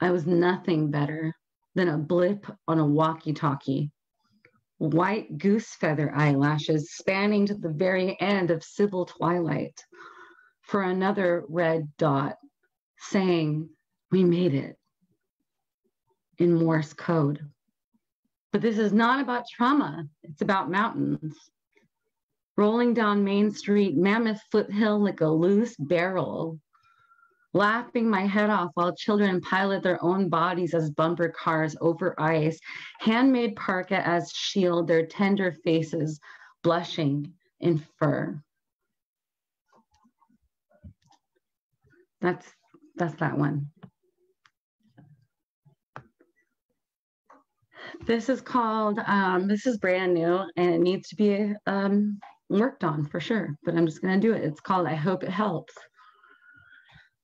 I was nothing better than a blip on a walkie talkie. White goose feather eyelashes spanning to the very end of civil twilight for another red dot saying, We made it in Morse code. But this is not about trauma, it's about mountains. Rolling down Main Street, Mammoth Foothill like a loose barrel, laughing my head off while children pilot their own bodies as bumper cars over ice, handmade parka as shield, their tender faces blushing in fur. That's that's that one. This is called, um, this is brand new and it needs to be um, worked on for sure, but I'm just gonna do it. It's called I Hope It Helps.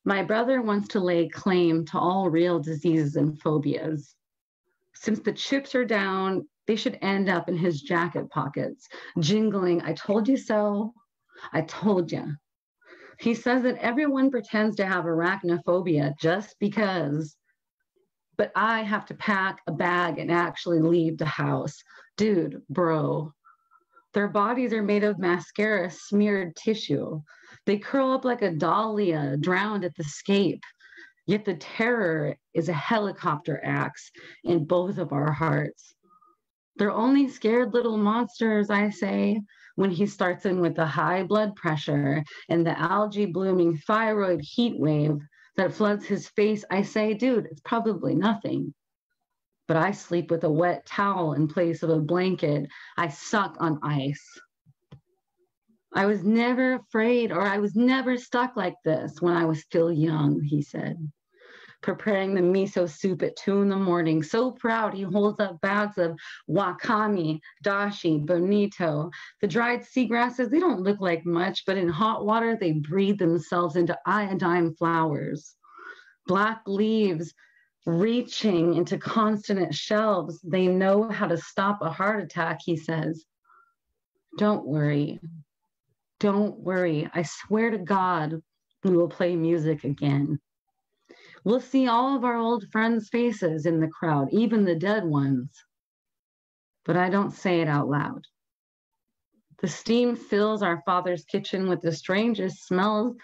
My brother wants to lay claim to all real diseases and phobias. Since the chips are down, they should end up in his jacket pockets, jingling, I told you so, I told you. He says that everyone pretends to have arachnophobia just because, but I have to pack a bag and actually leave the house. Dude, bro, their bodies are made of mascara smeared tissue. They curl up like a dahlia drowned at the scape. Yet the terror is a helicopter axe in both of our hearts. They're only scared little monsters, I say, when he starts in with the high blood pressure and the algae blooming thyroid heat wave that floods his face. I say, dude, it's probably nothing. But I sleep with a wet towel in place of a blanket. I suck on ice. I was never afraid or I was never stuck like this when I was still young, he said. Preparing the miso soup at two in the morning. So proud he holds up bags of wakame, dashi, bonito. The dried seagrasses, they don't look like much, but in hot water, they breathe themselves into iodine flowers. Black leaves reaching into consonant shelves. They know how to stop a heart attack, he says. Don't worry, don't worry. I swear to God, we will play music again. We'll see all of our old friends' faces in the crowd, even the dead ones. But I don't say it out loud. The steam fills our father's kitchen with the strangest smells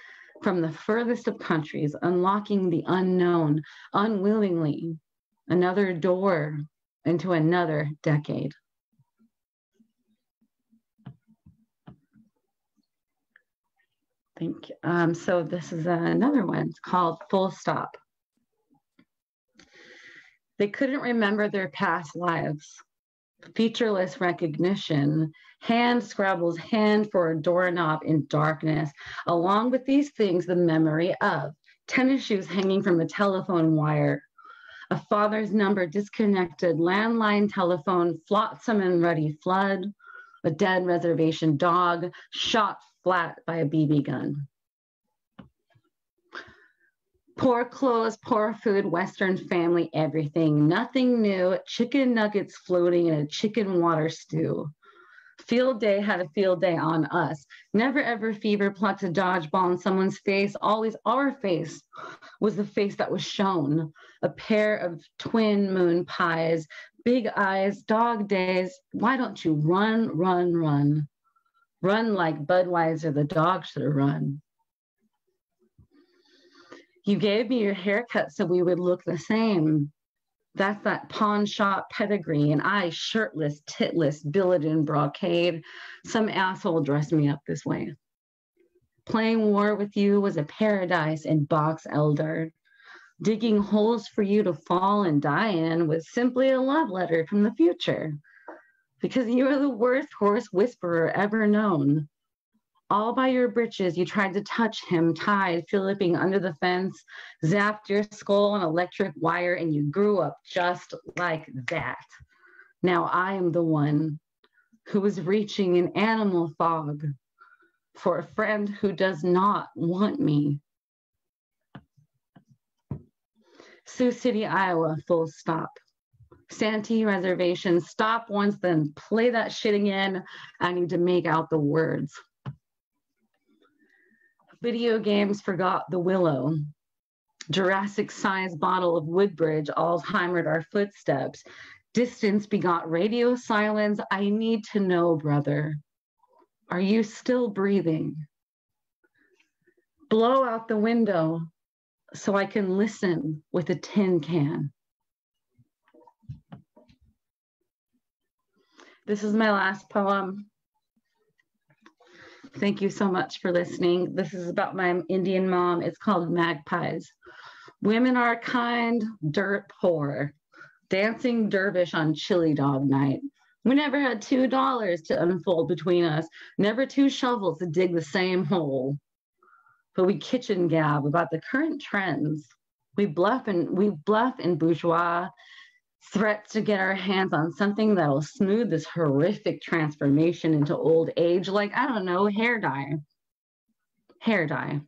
from the furthest of countries, unlocking the unknown unwillingly. Another door into another decade. Thank you. Um, so this is another one. It's called Full Stop. They couldn't remember their past lives. Featureless recognition, hand scrabbles hand for a doorknob in darkness. Along with these things, the memory of tennis shoes hanging from a telephone wire, a father's number disconnected, landline telephone, flotsam and ruddy flood, a dead reservation dog shot flat by a BB gun. Poor clothes, poor food, Western family, everything. Nothing new. Chicken nuggets floating in a chicken water stew. Field day had a field day on us. Never ever fever plucks a dodgeball in someone's face. Always our face was the face that was shown. A pair of twin moon pies, big eyes, dog days. Why don't you run, run, run? Run like Budweiser, the dog should have run. You gave me your haircut so we would look the same. That's that pawn shop pedigree, and I shirtless, titless, billet in brocade. Some asshole dressed me up this way. Playing war with you was a paradise in box elder. Digging holes for you to fall and die in was simply a love letter from the future. Because you are the worst horse whisperer ever known all by your britches, you tried to touch him, tied, flipping under the fence, zapped your skull on electric wire, and you grew up just like that. Now I am the one who is reaching an animal fog for a friend who does not want me. Sioux City, Iowa, full stop. Santee Reservation, stop once, then play that shit again. I need to make out the words. Video games forgot the willow. Jurassic sized bottle of Woodbridge Alzheimered our footsteps. Distance begot radio silence. I need to know, brother. Are you still breathing? Blow out the window so I can listen with a tin can. This is my last poem. Thank you so much for listening. This is about my Indian mom. It's called Magpies. Women are kind, dirt poor, dancing dervish on chili dog night. We never had two dollars to unfold between us, never two shovels to dig the same hole. But we kitchen gab about the current trends. We bluff and we bluff in bourgeois threats to get our hands on something that'll smooth this horrific transformation into old age, like, I don't know, hair dye. Hair dye.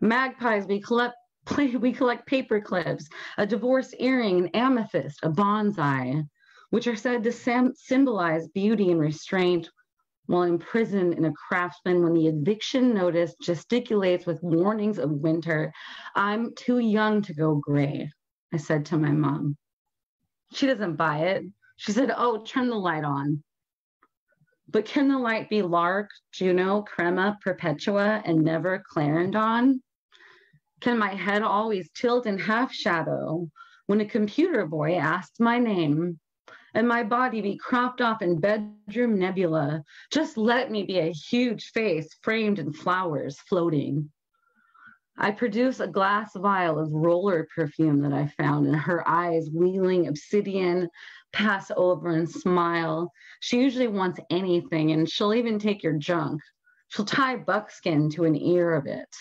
Magpies, we collect we collect paper clips, a divorce earring, an amethyst, a bonsai, which are said to symbolize beauty and restraint while imprisoned in a craftsman when the eviction notice gesticulates with warnings of winter. I'm too young to go gray, I said to my mom. She doesn't buy it. She said, Oh, turn the light on. But can the light be Lark, Juno, Crema, Perpetua, and never Clarendon? Can my head always tilt in half shadow when a computer boy asks my name? And my body be cropped off in bedroom nebula. Just let me be a huge face framed in flowers floating. I produce a glass vial of roller perfume that I found, and her eyes, wheeling obsidian, pass over and smile. She usually wants anything, and she'll even take your junk. She'll tie buckskin to an ear of it.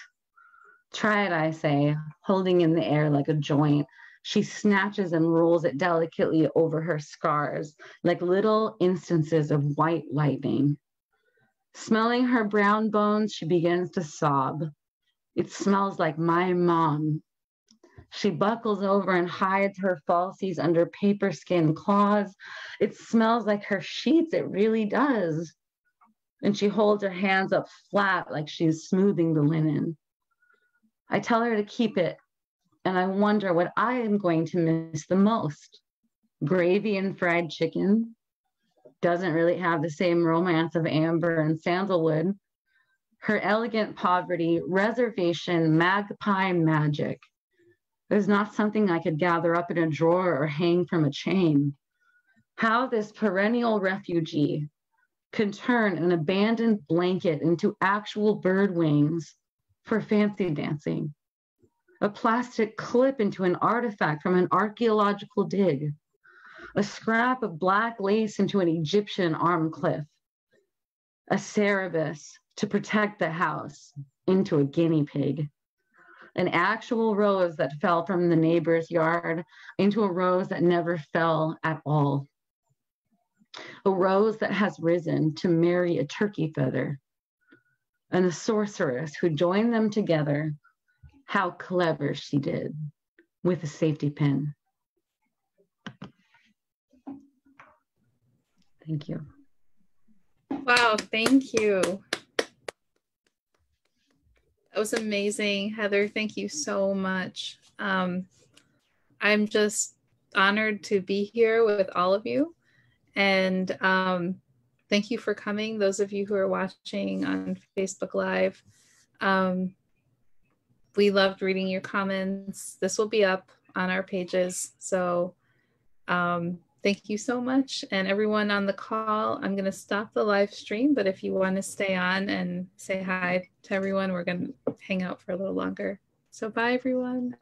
Try it, I say, holding in the air like a joint. She snatches and rolls it delicately over her scars, like little instances of white lightning. Smelling her brown bones, she begins to sob. It smells like my mom. She buckles over and hides her falsies under paper skin claws. It smells like her sheets. It really does. And she holds her hands up flat like she's smoothing the linen. I tell her to keep it, and I wonder what I am going to miss the most. Gravy and fried chicken doesn't really have the same romance of amber and sandalwood, her elegant poverty, reservation, magpie magic. It was not something I could gather up in a drawer or hang from a chain. how this perennial refugee can turn an abandoned blanket into actual bird wings for fancy dancing, a plastic clip into an artifact from an archaeological dig, a scrap of black lace into an Egyptian arm cliff, a Cerberus to protect the house into a guinea pig, an actual rose that fell from the neighbor's yard into a rose that never fell at all a rose that has risen to marry a turkey feather, and a sorceress who joined them together. How clever she did with a safety pin. Thank you. Wow, thank you. That was amazing, Heather. Thank you so much. Um, I'm just honored to be here with all of you. And um, thank you for coming, those of you who are watching on Facebook Live. Um, we loved reading your comments. This will be up on our pages. So um, thank you so much. And everyone on the call, I'm going to stop the live stream, but if you want to stay on and say hi to everyone, we're going to hang out for a little longer. So bye, everyone.